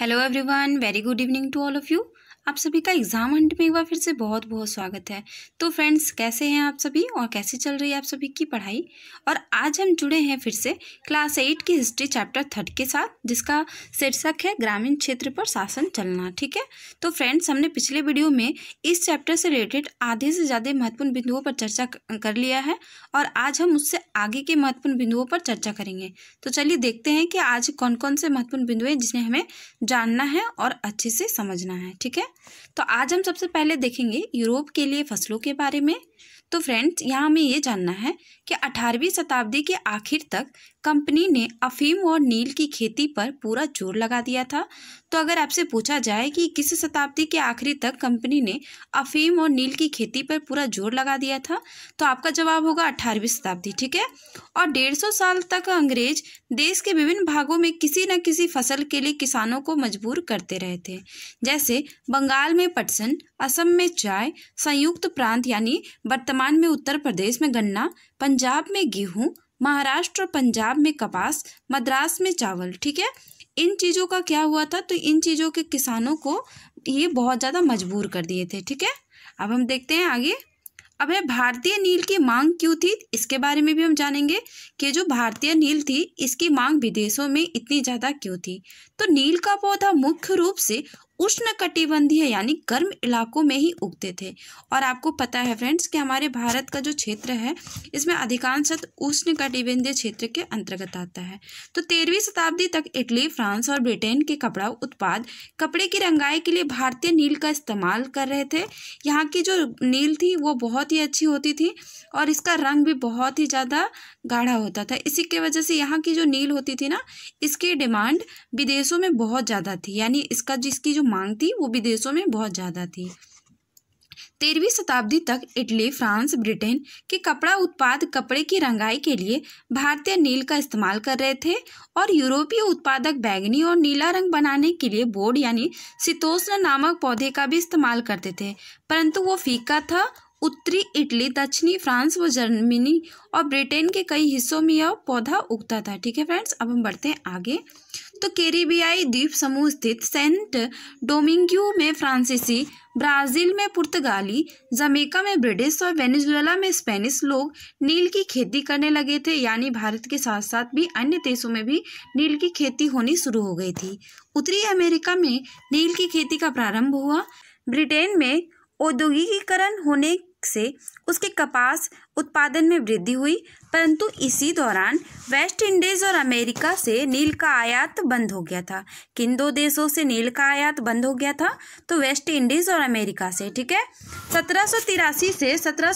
hello everyone very good evening to all of you. आप सभी का एग्ज़ाम हंट में एक बार फिर से बहुत बहुत स्वागत है। तो फ्रेंड्स, कैसे हैं आप सभी और कैसे चल रही है आप सभी की पढ़ाई? और आज हम जुड़े हैं फिर से क्लास एट की हिस्ट्री चैप्टर थर्ड के साथ, जिसका शीर्षक है ग्रामीण क्षेत्र पर शासन चलना, ठीक है? तो फ्रेंड्स, हमने पिछले वीडियो में इस चैप्टर से रिलेटेड आधे से ज़्यादा महत्वपूर्ण बिंदुओं पर चर्चा कर लिया है और आज हम उससे आगे के महत्वपूर्ण बिंदुओं पर चर्चा करेंगे। तो चलिए देखते हैं कि आज कौन कौन से महत्वपूर्ण बिंदु हैं जिन्हें हमें जानना है और अच्छे से समझना है, ठीक है? तो आज हम सबसे पहले देखेंगे यूरोप के लिए फ़सलों के बारे में। तो फ्रेंड्स, यहाँ हमें ये जानना है कि अठारहवीं शताब्दी के आखिर तक कंपनी ने अफीम और नील की खेती पर पूरा ज़ोर लगा दिया था। तो अगर आपसे पूछा जाए कि किस शताब्दी के आखिरी तक कंपनी ने अफीम और नील की खेती पर पूरा ज़ोर लगा दिया था तो आपका जवाब होगा अठारहवीं शताब्दी, ठीक है? और डेढ़ सौ साल तक अंग्रेज़ देश के विभिन्न भागों में किसी न किसी फ़सल के लिए किसानों को मजबूर करते रहे थे। जैसे बंगाल में पटसन, असम में चाय, संयुक्त प्रांत यानी वर्तमान में उत्तर प्रदेश में गन्ना, पंजाब में गेहूँ, महाराष्ट्र और पंजाब में कपास, मद्रास में चावल, ठीक है? इन चीज़ों का क्या हुआ था? तो इन चीज़ों के किसानों को ये बहुत ज़्यादा मजबूर कर दिए थे, ठीक है? अब हम देखते हैं आगे। अब है, भारतीय नील की मांग क्यों थी? इसके बारे में भी हम जानेंगे कि जो भारतीय नील थी, इसकी मांग विदेशों में इतनी ज़्यादा क्यों थी? तो नील का पौधा मुख्य रूप से उष्ण कटिबंधीय यानी गर्म इलाकों में ही उगते थे। और आपको पता है फ्रेंड्स कि हमारे भारत का जो क्षेत्र है, इसमें अधिकांश उष्ण कटिबंधीय क्षेत्र के अंतर्गत आता है। तो तेरहवीं शताब्दी तक इटली, फ्रांस और ब्रिटेन के कपड़ा उत्पाद कपड़े की रंगाई के लिए भारतीय नील का इस्तेमाल कर रहे थे। यहाँ की जो नील थी, वो बहुत ही अच्छी होती थी और इसका रंग भी बहुत ही ज़्यादा गाढ़ा होता था। इसी के वजह से यहाँ की जो नील होती थी ना, इसकी डिमांड विदेशों में बहुत ज़्यादा थी। यानी इसका जिसकी जो मांग थी, वो विदेशों में बहुत ज़्यादा थी। तेरहवीं शताब्दी तक इटली, फ्रांस, ब्रिटेन के कपड़ा उत्पाद, कपड़े की रंगाई के लिए भारतीय नील का इस्तेमाल कर रहे थे और यूरोपीय उत्पादक बैगनी और नीला रंग बनाने के लिए बोर्ड यानी शीतोष्ण नामक पौधे का भी इस्तेमाल करते थे, परंतु वो फीका था उत्तरी इटली, दक्षिणी फ्रांस व जर्मनी और ब्रिटेन के कई हिस्सों में यह पौधा उगता था। ठीक है फ्रेंड्स, अब हम बढ़ते हैं आगे। तो कैरिबियाई द्वीप समूह स्थित सेंट डोमिंग्यू में फ्रांसीसी, ब्राज़ील में पुर्तगाली, जमेका में ब्रिटिश और वेनेजुएला में स्पेनिश लोग नील की खेती करने लगे थे। यानी भारत के साथ साथ भी अन्य देशों में भी नील की खेती होनी शुरू हो गई थी। उत्तरी अमेरिका में नील की खेती का प्रारंभ हुआ। ब्रिटेन में औद्योगिकीकरण होने से उसके कपास उत्पादन में वृद्धि हुई, परंतु इसी दौरान वेस्ट इंडीज़ और अमेरिका से नील का आयात बंद हो गया था। किन दो देशों से नील का आयात बंद हो गया था? तो वेस्ट इंडीज़ और अमेरिका से, ठीक है? सत्रह से सत्रह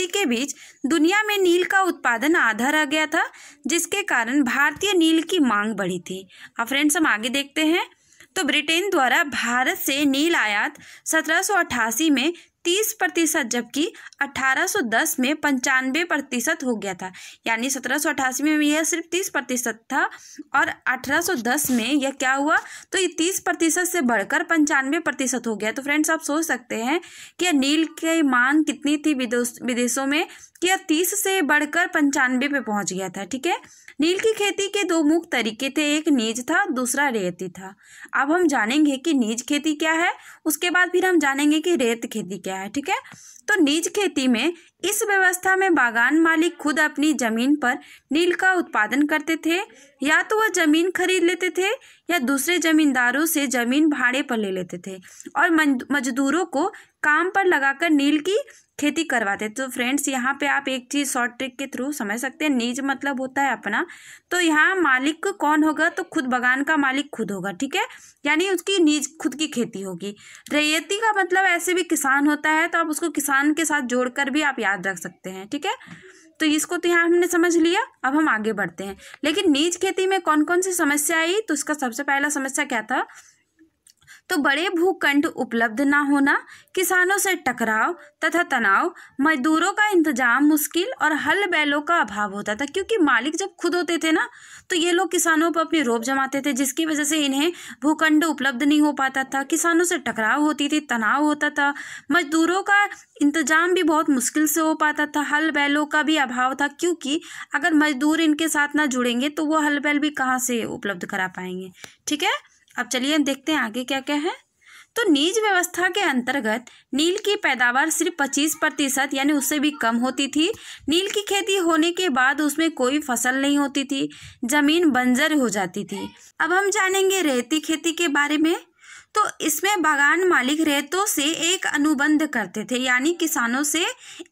के बीच दुनिया में नील का उत्पादन आधा रह गया था, जिसके कारण भारतीय नील की मांग बढ़ी थी। अब फ्रेंड्स, हम आगे देखते हैं। तो ब्रिटेन द्वारा भारत से नील आयात सत्रह में तीस प्रतिशत, जबकि 1810 में पंचानवे प्रतिशत हो गया था। यानी सत्रह में यह सिर्फ़ तीस प्रतिशत था और 1810 में यह क्या हुआ? तो ये तीस प्रतिशत से बढ़कर पंचानवे प्रतिशत हो गया। तो फ्रेंड्स, आप सोच सकते हैं कि नील की मांग कितनी थी विदेशों में कि यह तीस से बढ़कर पंचानवे पे पहुँच गया था, ठीक है? नील की खेती के दो मुख्य तरीके थे। एक नीज था, दूसरा रेती था। अब हम जानेंगे कि नीज खेती क्या है। उसके बाद फिर हम जानेंगे कि रेत खेती क्या है ठीक है? तो निज खेती में इस व्यवस्था में बागान मालिक खुद अपनी ज़मीन पर नील का उत्पादन करते थे, या तो वह ज़मीन खरीद लेते थे, या दूसरे जमींदारों से ज़मीन भाड़े पर ले लेते थे, और मजदूरों को काम पर लगाकर नील की खेती करवाते। तो फ्रेंड्स, यहाँ पे आप एक चीज़ शॉर्ट ट्रिक के थ्रू समझ सकते हैं, नीज मतलब होता है अपना। तो यहाँ मालिक कौन होगा? तो खुद बगान का मालिक खुद होगा, ठीक है? यानी उसकी नीज खुद की खेती होगी। रैयती का मतलब ऐसे भी किसान होता है तो आप उसको किसान के साथ जोड़कर भी आप याद रख सकते हैं, ठीक है? तो इसको तो यहाँ हमने समझ लिया, अब हम आगे बढ़ते हैं। लेकिन नीज खेती में कौन कौन सी समस्या आई? तो उसका सबसे पहला समस्या क्या था? तो बड़े भूखंड उपलब्ध ना होना, किसानों से टकराव तथा तनाव, मजदूरों का इंतज़ाम मुश्किल और हल बैलों का अभाव होता था। क्योंकि मालिक जब खुद होते थे ना तो ये लोग किसानों पर अपनी रोप जमाते थे, जिसकी वजह से इन्हें भूखंड उपलब्ध नहीं हो पाता था। किसानों से टकराव होती थी, तनाव होता था, मजदूरों का इंतज़ाम भी बहुत मुश्किल से हो पाता था, हल बैलों का भी अभाव था। क्योंकि अगर मजदूर इनके साथ ना जुड़ेंगे तो वो हल बैल भी कहाँ से उपलब्ध करा पाएँगे? ठीक है? अब चलिए देखते हैं आगे क्या क्या है। तो नीज व्यवस्था के अंतर्गत नील की पैदावार सिर्फ़ पच्चीस प्रतिशत, यानी उससे भी कम होती थी। नील की खेती होने के बाद उसमें कोई फ़सल नहीं होती थी, ज़मीन बंजर हो जाती थी। अब हम जानेंगे रेती खेती के बारे में। तो इसमें बागान मालिक रेतों से एक अनुबंध करते थे, यानी किसानों से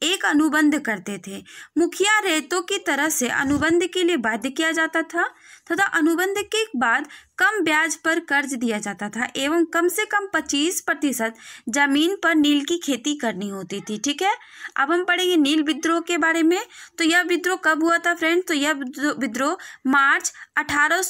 एक अनुबंध करते थे। मुखिया रेतों की तरह से अनुबंध के लिए बाध्य किया जाता था तथा अनुबंध के बाद कम ब्याज पर कर्ज दिया जाता था एवं कम से कम पच्चीस प्रतिशत ज़मीन पर नील की खेती करनी होती थी, ठीक है? अब हम पढ़ेंगे नील विद्रोह के बारे में। तो यह विद्रोह कब हुआ था फ्रेंड तो यह विद्रोह मार्च अठारह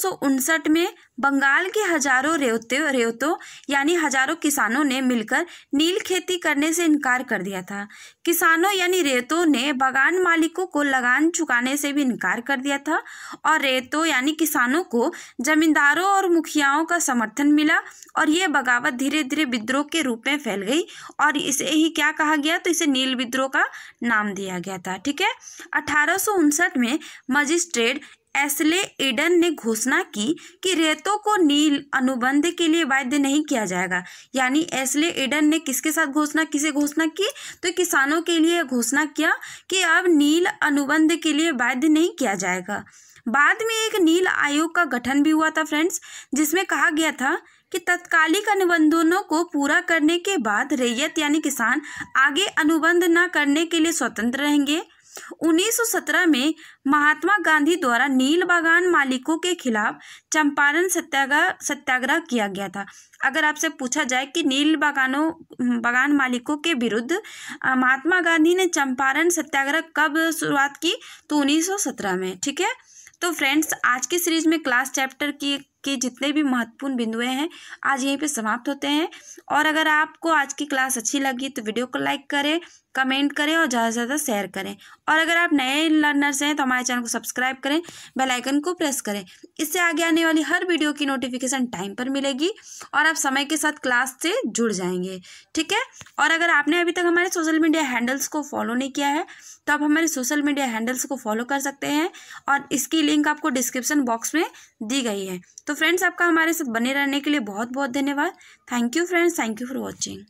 में बंगाल के हज़ारों रेवते, रेवतों यानी हज़ारों किसानों ने मिलकर नील खेती करने से इनकार कर दिया था। किसानों यानी रेतों ने बागान मालिकों को लगान चुकाने से भी इनकार कर दिया था और रेतों यानी किसानों को जमींदारों और मुखियाओं का समर्थन मिला और ये बगावत धीरे धीरे विद्रोह के रूप में फैल गई और इसे ही क्या कहा गया? तो इसे नील विद्रोह का नाम दिया गया था, ठीक है? अठारह में मजिस्ट्रेट एसले एडन ने घोषणा की कि रेतों को नील अनुबंध के लिए बाध्य नहीं किया जाएगा। यानी एसले एडन ने किसके साथ घोषणा, किसे घोषणा की? तो किसानों के लिए घोषणा किया कि अब नील अनुबंध के लिए बाध्य नहीं किया जाएगा। बाद में एक नील आयोग का गठन भी हुआ था फ्रेंड्स, जिसमें कहा गया था कि तत्कालिक अनुबंधनों को पूरा करने के बाद रैयत यानी किसान आगे अनुबंध न करने के लिए स्वतंत्र रहेंगे। 1917 में महात्मा गांधी द्वारा नील बागान मालिकों के खिलाफ चंपारण सत्याग्रह सत्याग्रह किया गया था। अगर आपसे पूछा जाए कि नील बागानों, बागान मालिकों के विरुद्ध महात्मा गांधी ने चंपारण सत्याग्रह कब शुरुआत की? तो 1917 में, ठीक है? तो फ्रेंड्स, आज की सीरीज़ में क्लास चैप्टर की, के जितने भी महत्वपूर्ण बिंदुए हैं, आज यहीं पे समाप्त होते हैं। और अगर आपको आज की क्लास अच्छी लगी तो वीडियो को लाइक करें कमेंट करें और ज़्यादा से ज़्यादा शेयर करें। और अगर आप नए लर्नर्स हैं तो हमारे चैनल को सब्सक्राइब करें, बेल आइकन को प्रेस करें। इससे आगे आने वाली हर वीडियो की नोटिफिकेशन टाइम पर मिलेगी और आप समय के साथ क्लास से जुड़ जाएँगे। ठीक है? और अगर आपने अभी तक हमारे सोशल मीडिया हैंडल्स को फॉलो नहीं किया है तो आप हमारे सोशल मीडिया हैंडल्स को फॉलो कर सकते हैं और इसकी लिंक आपको डिस्क्रिप्शन बॉक्स में दी गई है। तो फ्रेंड्स, आपका हमारे साथ बने रहने के लिए बहुत बहुत धन्यवाद। Thank you friends, thank you for watching.